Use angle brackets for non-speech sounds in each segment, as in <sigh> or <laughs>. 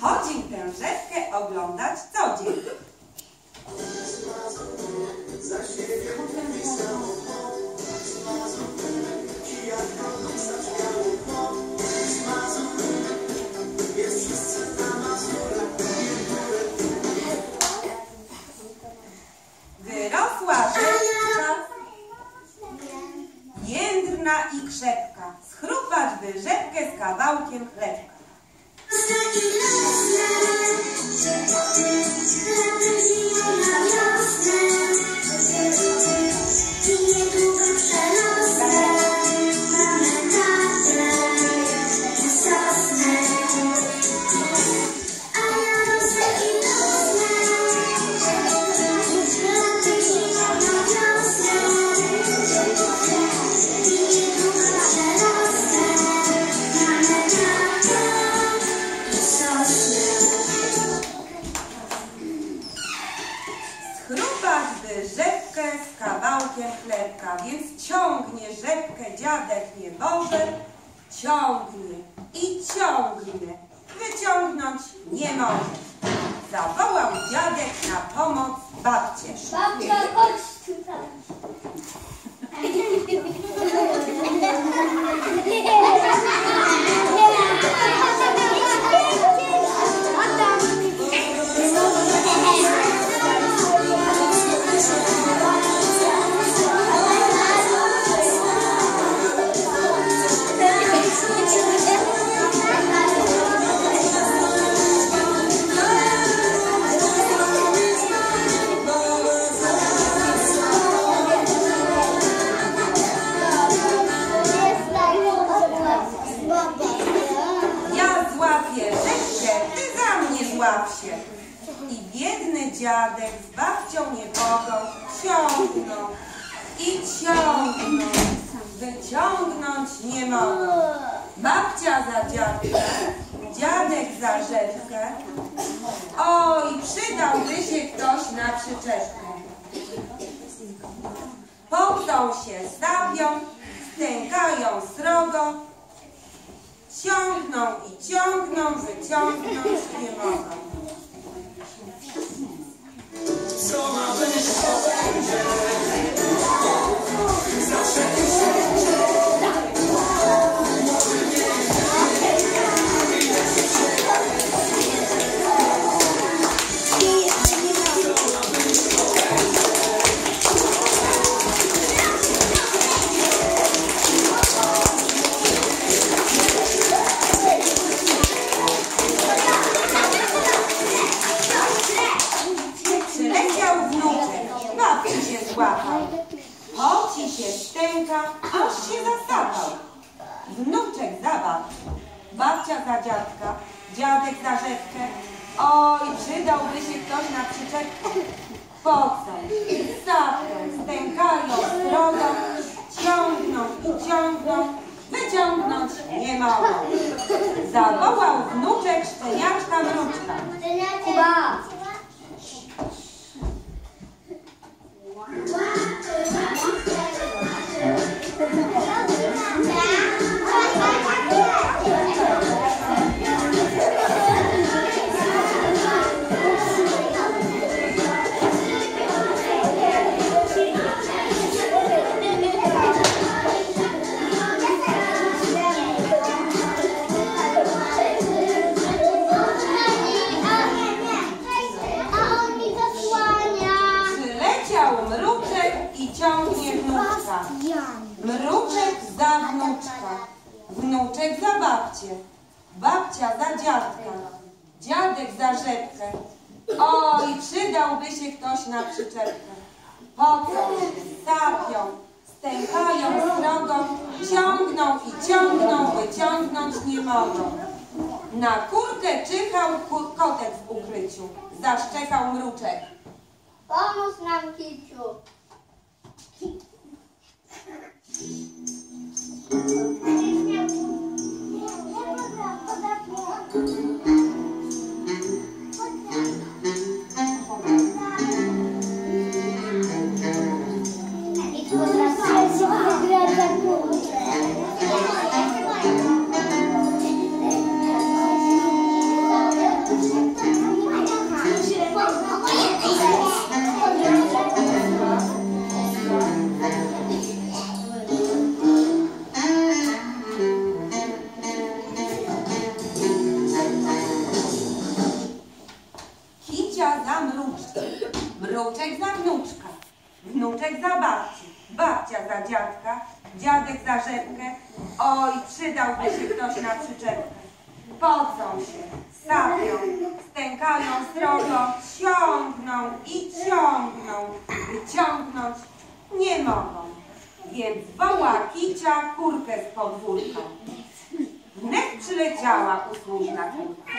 Chodził tę rzeczkę oglądać rzepkę z kawałkiem chlebka, więc ciągnie rzepkę dziadek nieboże, ciągnie i ciągnie, wyciągnąć nie może. Zawołał dziadek na pomoc babcię. Babcia, chodź tutaj. <laughs> <laughs> I biedny dziadek z babcią niebogą ciągną i ciągną, wyciągnąć nie mogą. Babcia za dziadka, dziadek za rzepkę. Oj, przydałby się ktoś na przyczepkę. Połkną się, stawią, stękają srogo, ciągną i ciągną, wyciągnąć nie mogą. So my wish is so dangerous. Zawsze piszę. Przydałby się ktoś na przyczepkę. Pocą, sapią, stękają, srogo, ciągną i ciągną, wyciągnąć nie mogą. Zawołał wnuczek szczeniaczka mruczka. Kuba. Wnuczek za babcię, babcia za dziadka, dziadek za rzepkę. Oj, przydałby się ktoś na przyczepkę. Pocą, sapią, stękają srogo, ciągną i ciągną, wyciągnąć nie mogą. Na kurkę czyhał kur kotek w ukryciu, zaszczekał mruczek. Pomóż nam, Kiciu. Srogo, ciągną i ciągną, wyciągnąć nie mogą. Więc woła kicia kurkę z podwórka. Wnet przyleciała usłużna. Kurka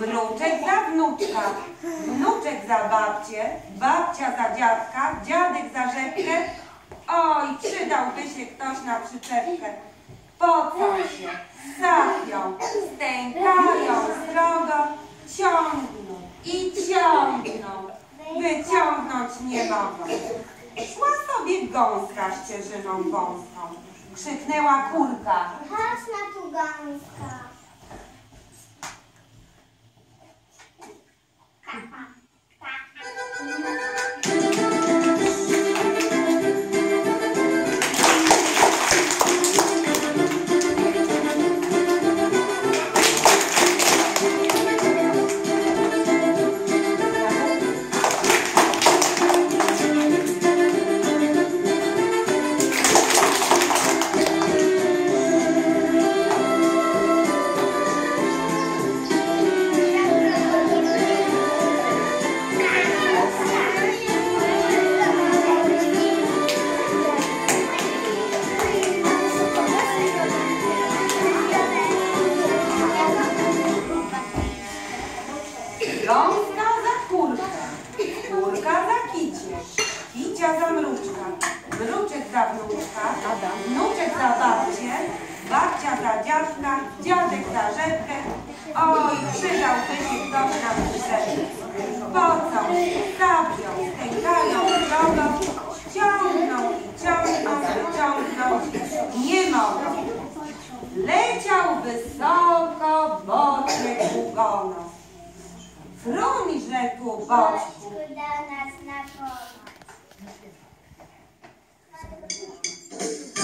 mruczek za wnuczka, wnuczek za babcię, babcia za dziadka, dziadek za rzepkę. Oj, przydałby się ktoś na przyczepkę. Pocą się, sapią, stękają srogo, ciągną i ciągną, wyciągnąć nie mogą. Szła sobie gąska ścieżyną wąską. Krzyknęła kurka. Chodź na tu. Gąska za mruczka, mruczek za wnuczka, wnuczek za babcię, babcia za dziadka, dziadek za rzepkę. Oj, przydałby się ktoś na przyczepkę. Pocą, sapią, stękają drogą, ciągną i ciągną, wyciągnąć nie mogą. Leciał wysoko boczek długonos. Fruń, rzekł Boczku. Thank you.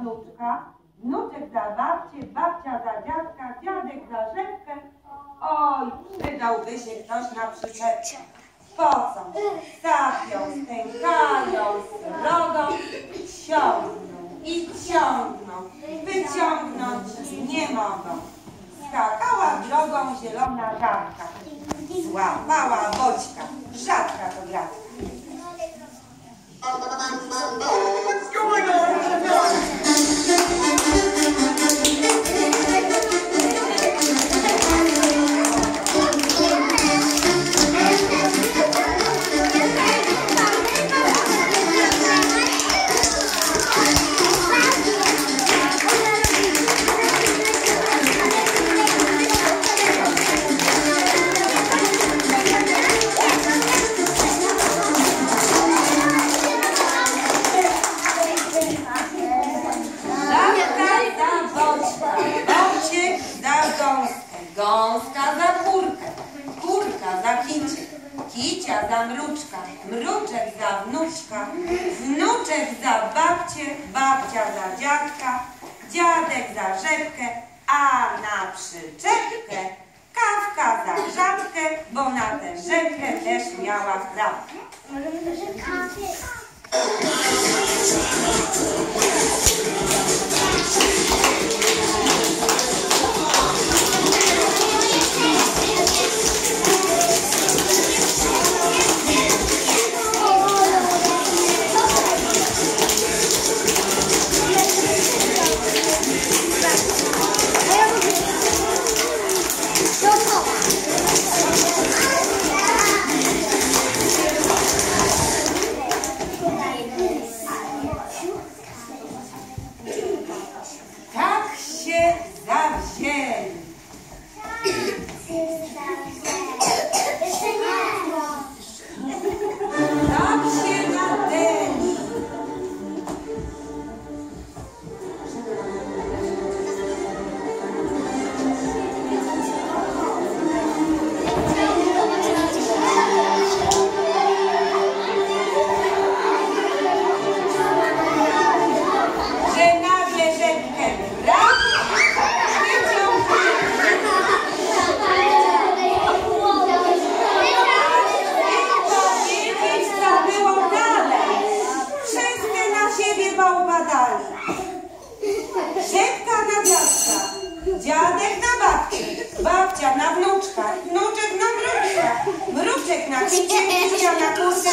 Wnuczka, wnuczek za babcię, babcia za dziadka, dziadek za rzepkę. Oj, przydałby się ktoś na przyczepkę. Pocą, sapią, stękają, srogą, ciągną i ciągną, wyciągnąć nie mogą. Skakała drogą zielona żabka, złapała boćka, rzadka to gratka. What's going on? Gąska za kurkę, kurka za kicie, kicia za mruczka, mruczek za wnuczka, wnuczek za babcię, babcia za dziadka, dziadek za rzepkę, a na przyczepkę kawka za żabkę, bo na tę rzepkę też miała chrapkę.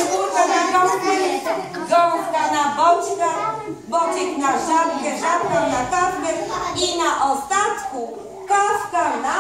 figurka na gąbkę, gąbka na boczka, bociek na żabkę, żabka na kawkę i na ostatku kawka na